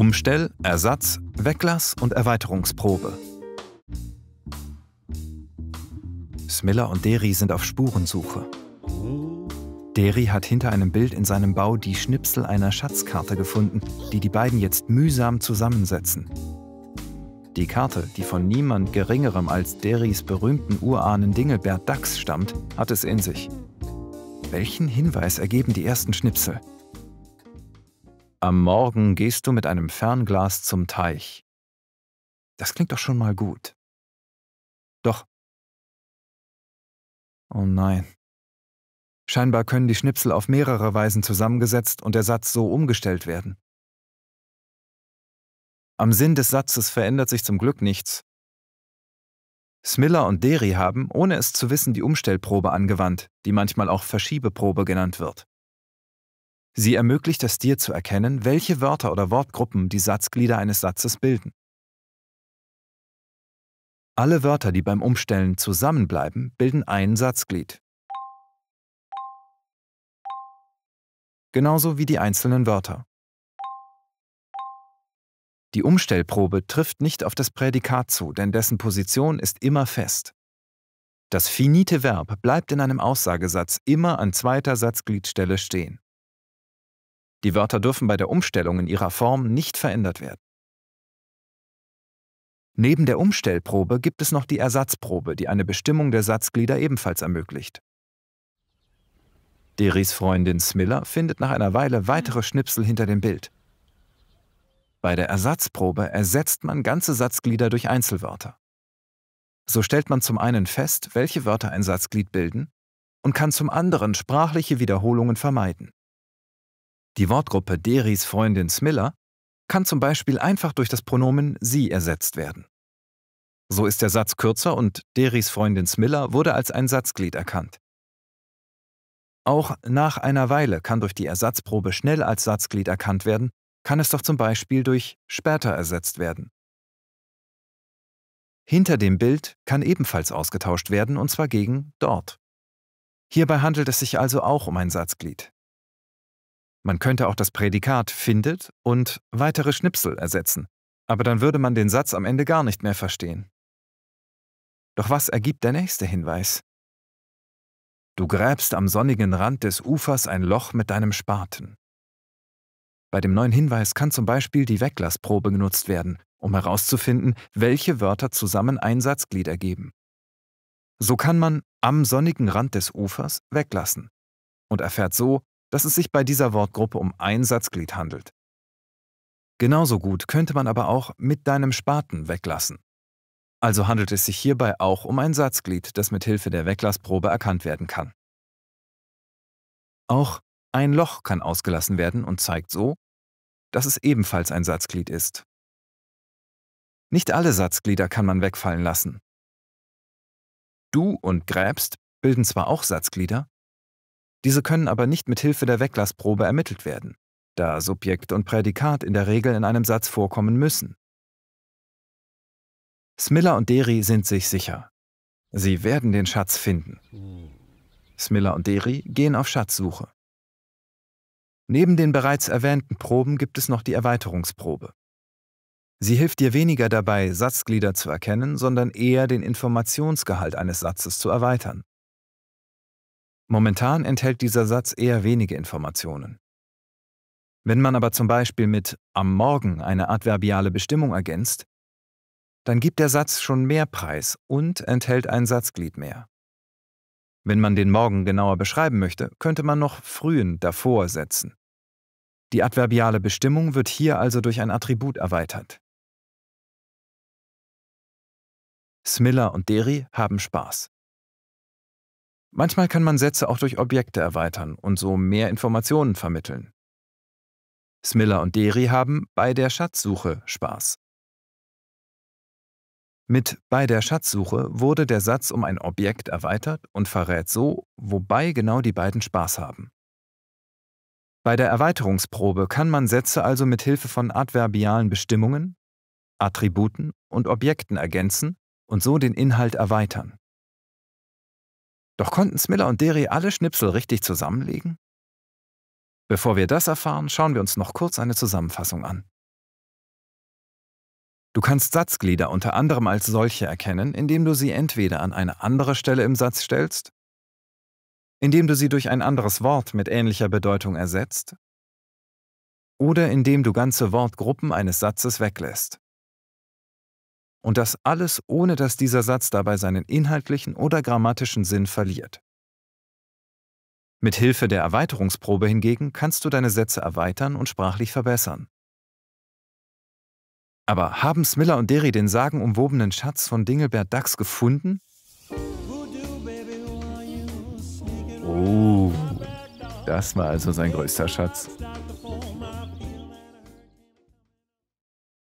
Umstell-, Ersatz-, Weglass- und Erweiterungsprobe. Smiller und Deri sind auf Spurensuche. Deri hat hinter einem Bild in seinem Bau die Schnipsel einer Schatzkarte gefunden, die die beiden jetzt mühsam zusammensetzen. Die Karte, die von niemand Geringerem als Deris berühmten Urahnen Dingelbert Dax stammt, hat es in sich. Welchen Hinweis ergeben die ersten Schnipsel? Am Morgen gehst du mit einem Fernglas zum Teich. Das klingt doch schon mal gut. Doch. Oh nein. Scheinbar können die Schnipsel auf mehrere Weisen zusammengesetzt und der Satz so umgestellt werden. Am Sinn des Satzes verändert sich zum Glück nichts. Smiller und Deri haben, ohne es zu wissen, die Umstellprobe angewandt, die manchmal auch Verschiebeprobe genannt wird. Sie ermöglicht es dir zu erkennen, welche Wörter oder Wortgruppen die Satzglieder eines Satzes bilden. Alle Wörter, die beim Umstellen zusammenbleiben, bilden ein Satzglied. Genauso wie die einzelnen Wörter. Die Umstellprobe trifft nicht auf das Prädikat zu, denn dessen Position ist immer fest. Das finite Verb bleibt in einem Aussagesatz immer an zweiter Satzgliedstelle stehen. Die Wörter dürfen bei der Umstellung in ihrer Form nicht verändert werden. Neben der Umstellprobe gibt es noch die Ersatzprobe, die eine Bestimmung der Satzglieder ebenfalls ermöglicht. Deris Freundin Smiller findet nach einer Weile weitere Schnipsel hinter dem Bild. Bei der Ersatzprobe ersetzt man ganze Satzglieder durch Einzelwörter. So stellt man zum einen fest, welche Wörter ein Satzglied bilden und kann zum anderen sprachliche Wiederholungen vermeiden. Die Wortgruppe Deris Freundin Smiller kann zum Beispiel einfach durch das Pronomen sie ersetzt werden. So ist der Satz kürzer und Deris Freundin Smiller wurde als ein Satzglied erkannt. Auch nach einer Weile kann durch die Ersatzprobe schnell als Satzglied erkannt werden, kann es doch zum Beispiel durch später ersetzt werden. Hinter dem Bild kann ebenfalls ausgetauscht werden, und zwar gegen dort. Hierbei handelt es sich also auch um ein Satzglied. Man könnte auch das Prädikat findet und weitere Schnipsel ersetzen, aber dann würde man den Satz am Ende gar nicht mehr verstehen. Doch was ergibt der nächste Hinweis? Du gräbst am sonnigen Rand des Ufers ein Loch mit deinem Spaten. Bei dem neuen Hinweis kann zum Beispiel die Weglassprobe genutzt werden, um herauszufinden, welche Wörter zusammen ein Satzglied ergeben. So kann man am sonnigen Rand des Ufers weglassen und erfährt so, dass es sich bei dieser Wortgruppe um ein Satzglied handelt. Genauso gut könnte man aber auch mit deinem Spaten weglassen. Also handelt es sich hierbei auch um ein Satzglied, das mit Hilfe der Weglassprobe erkannt werden kann. Auch ein Loch kann ausgelassen werden und zeigt so, dass es ebenfalls ein Satzglied ist. Nicht alle Satzglieder kann man wegfallen lassen. Du und gräbst bilden zwar auch Satzglieder, diese können aber nicht mit Hilfe der Weglassprobe ermittelt werden, da Subjekt und Prädikat in der Regel in einem Satz vorkommen müssen. Smiller und Deri sind sich sicher. Sie werden den Schatz finden. Smiller und Deri gehen auf Schatzsuche. Neben den bereits erwähnten Proben gibt es noch die Erweiterungsprobe. Sie hilft dir weniger dabei, Satzglieder zu erkennen, sondern eher den Informationsgehalt eines Satzes zu erweitern. Momentan enthält dieser Satz eher wenige Informationen. Wenn man aber zum Beispiel mit am Morgen eine adverbiale Bestimmung ergänzt, dann gibt der Satz schon mehr Preis und enthält ein Satzglied mehr. Wenn man den Morgen genauer beschreiben möchte, könnte man noch frühen davor setzen. Die adverbiale Bestimmung wird hier also durch ein Attribut erweitert. Smiller und Deri haben Spaß. Manchmal kann man Sätze auch durch Objekte erweitern und so mehr Informationen vermitteln. Smiller und Deri haben bei der Schatzsuche Spaß. Mit bei der Schatzsuche wurde der Satz um ein Objekt erweitert und verrät so, wobei genau die beiden Spaß haben. Bei der Erweiterungsprobe kann man Sätze also mit Hilfe von adverbialen Bestimmungen, Attributen und Objekten ergänzen und so den Inhalt erweitern. Doch konnten Smiller und Deri alle Schnipsel richtig zusammenlegen? Bevor wir das erfahren, schauen wir uns noch kurz eine Zusammenfassung an. Du kannst Satzglieder unter anderem als solche erkennen, indem du sie entweder an eine andere Stelle im Satz stellst, indem du sie durch ein anderes Wort mit ähnlicher Bedeutung ersetzt oder indem du ganze Wortgruppen eines Satzes weglässt. Und das alles ohne dass dieser Satz dabei seinen inhaltlichen oder grammatischen Sinn verliert. Mit Hilfe der Erweiterungsprobe hingegen kannst du deine Sätze erweitern und sprachlich verbessern. Aber haben Smiller und Derry den sagenumwobenen Schatz von Dingelbert Dax gefunden? Oh, das war also sein größter Schatz.